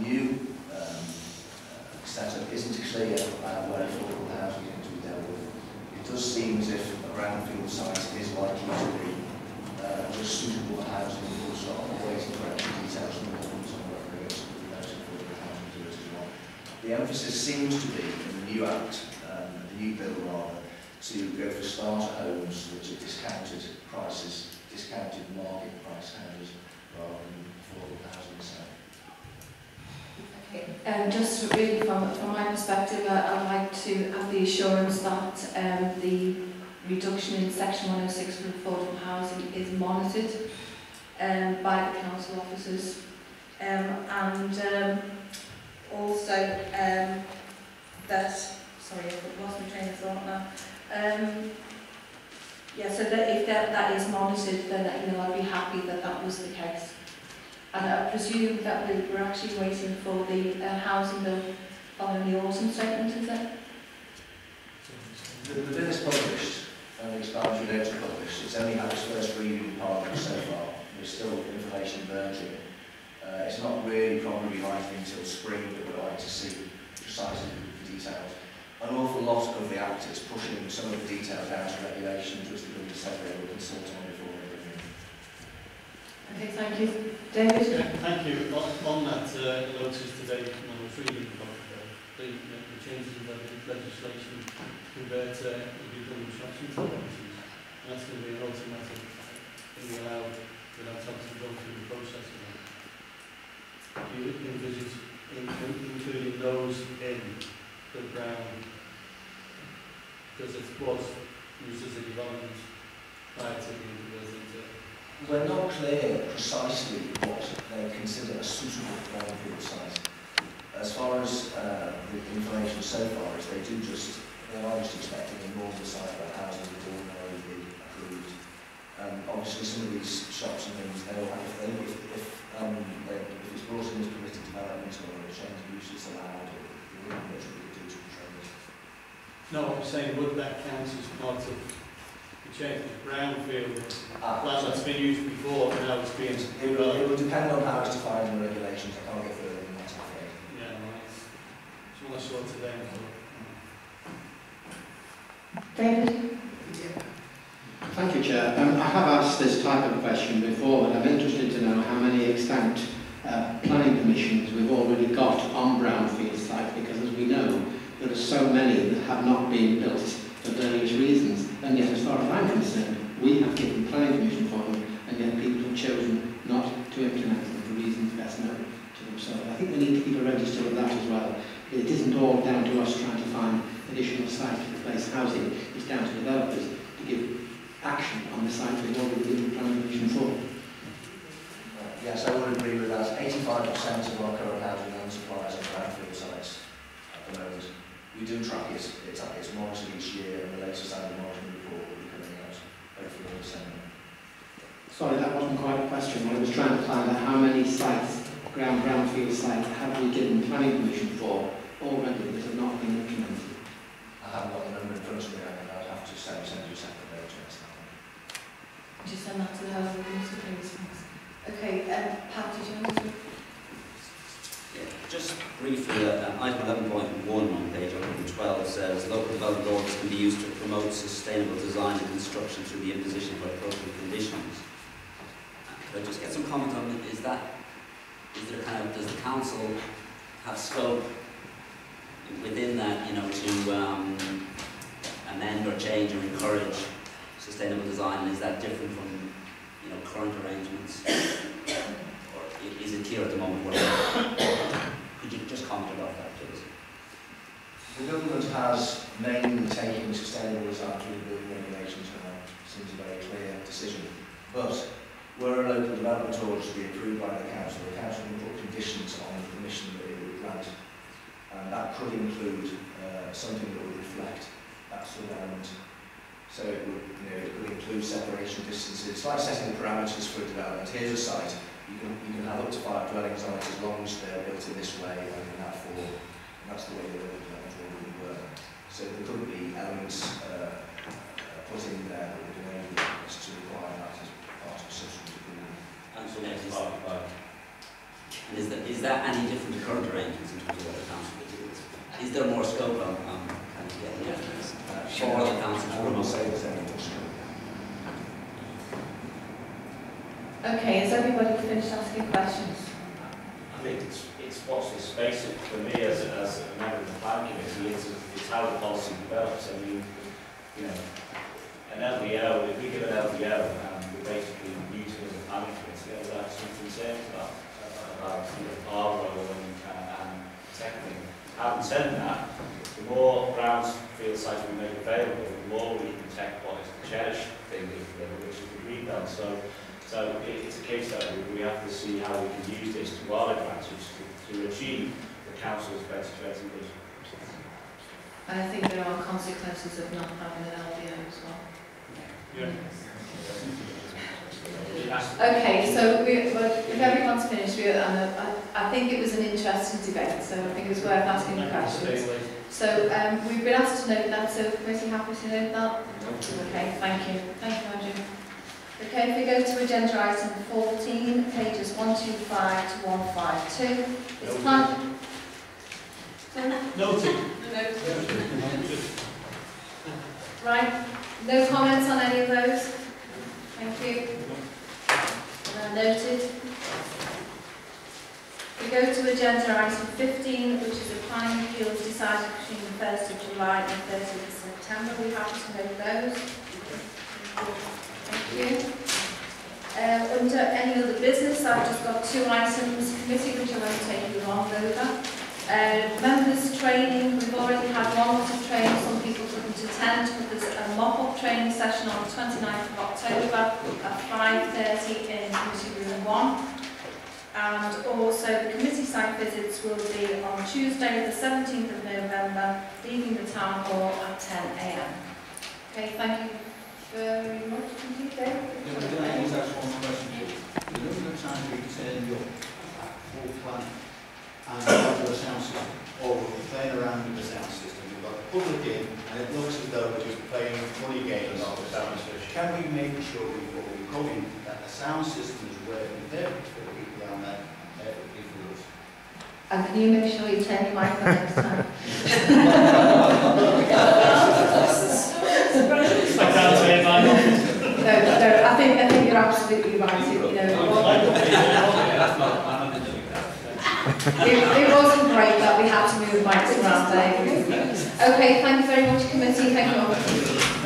new um, uh, setup isn't clear about where affordable housing is going to be dealt with. It does seem as if a brownfield site is likely to be uh, just suitable housing, also I'm waiting for actual details from the government on whether those affordable housing to as well. The emphasis seems to be in the new act, um, the new bill rather, to go for starter homes which are discounted prices, discounted market price houses rather than affordable housing. Um, just really from, from my perspective, uh, I'd like to have the assurance that um, the reduction in section 106 for affordable housing is monitored um, by the council officers um, and um, also um, that, sorry, I've lost my train of thought now. Yeah, so that if that, that is monitored, then you know, I'd be happy that that was the case. And I presume that we we're actually waiting for the uh, housing bill following the autumn statement, is it? The, the bill is published and the expansion data published. It's only had its first reading in Parliament so far. There's still information emerging. Uh, it's not really probably likely until spring that we're likely to see precisely the details. An awful lot of the Act is pushing some of the details down to regulations which the government said they would consult on before. Thank you. David? Yeah, Thank you. On, that uh, notice today, reading about uh, the, the changes in the legislation to convert uh, illegal construction properties. And that's going to be an automatic thing allowed without having to go through the process of that. Do you envisage in, including those in the ground? Because it was used as a development prior to converted into We're not clear precisely what they consider a suitable brownfield site. As far as uh, the information so far is they do just, they are just expecting a normal site where housing would ordinarily be approved. Um, obviously some of these shops and things, they will have, if, they, if, if, um, they, if it's brought in as permitted development or a change of use is allowed, it wouldn't be do to control it. No, I'm saying would that count as part of change of brownfield Ah, land so that's been used before and now it's being it, it, will, it will depend on how it's defined in the regulations, I can't go further than that, I'm afraid. Yeah, right. Just want to sort it out. David? Thank you, Chair. Um, I have asked this type of question before, and I'm interested to know how many extant uh, planning permissions we've already got on brownfield sites, because as we know, there are so many that have not been built for various reasons, and yet, as far as I'm concerned, we have given planning permission for them, and yet people have chosen not to implement them for reasons best known to themselves. I think we need to keep a register of that as well. It isn't all down to us trying to find additional sites to replace housing. It's down to developers to give action on the sites we've already given planning permission for. Yes, I would agree with that. 85% of our current housing land supplies are brownfield sites at the moment. We do track it, it's, it's monitored each year, and the latest annual monitoring report will be coming out hopefully in December. Sorry, that wasn't quite a question. What I was trying to find out how many sites, ground brownfield sites, have we given planning permission for already that have not been implemented? I haven't got the number in front of me, and I'd have to send, send you a separate note to that. Just send that to the housing minister, please. Okay, um, Pat, did you want to? Yeah, Just briefly, uh, item 11.1 on page 112 orders can be used to promote sustainable design and construction through the imposition of appropriate conditions. Uh, Could I just get some comment on, is that, is there kind of, does the council have scope within that, you know, to um, amend or change or encourage sustainable design? And is that different from, you know, current arrangements? Or is it clear at the moment what could you just comment about that, please? The government has mainly taking sustainable design through the building regulations now, seems a very clear decision. But were a local development order to be approved by the council, the council can put conditions on the permission that it would grant. And that could include uh, something that would reflect that sort of element. So it would, you know, it could include separation distances. It's like setting the parameters for a development. Here's a site. You can, you can have up to five dwellings on it as long as they're built in this way and can have four. And that's the way the development order would work. So there could be elements uh, uh, put in there that would enable us to require that as part of subsequent approval. And so next is, And is that, is that any different to current arrangements in terms of what the council would do? Is there more scope on, on kind of, yeah, yeah, for the council to I wouldn't promote? say there's any more scope. Okay, has everybody finished asking questions? I think it's, it's what's it's basic for me as, as a member of the planning committee, it's, it's how the policy develops. I mean, you know, an LDO, if we give an LDO and um, we're basically neutral as a planning committee, I would some concerns about, about you know, our role and, uh, and technically. Having said that, the more brownfield sites we make available, the more we can protect what is the cherished thing, which is the green belt. So so it's a case that we- have to see how we can use this to our advantage to, to achieve the council's 2020 vision. And I think there are consequences of not having an LDO as well. Okay, so we, well, if everyone's finished, we, and I, I think it was an interesting debate, so I think it was worth asking the questions. So um, we've been asked to note that, so pretty happy to note that? Okay, thank you. Thank you, Andrew. Okay, if we go to agenda item 14, pages 125 to 152, it's plan... Noted. Right, no comments on any of those? Thank you. Uh, Noted. We go to agenda item 15, which is a planning appeals decided between the 1st of July and 30th of September. We have to note those. Thank you. Uh, under any other business, I've just got two items, committee which I won't take you long over. Uh, members training, we've already had one lot of training, some people couldn't attend, but there's a mop-up training session on the 29th of October at 5.30 in committee room 1. And also the committee site visits will be on Tuesday the 17th of November, leaving the town hall at 10am. Okay, thank you very much. Thank you, Dave. Can I just ask one question? The number of times we turn up at full plan and have the sound system, or we're playing around with the sound system, we've got the public in, and it looks as though we're just playing funny games on the sound system. Can we make sure before we come in that the sound system is working perfect for the people down there, perfectly for us? And can you make sure you turn your mic on next time? I can't say mine. No, no, I think, I think you're absolutely right, you know. It, it wasn't great that we had to move mics around there. Okay, thank you very much, committee, thank you all.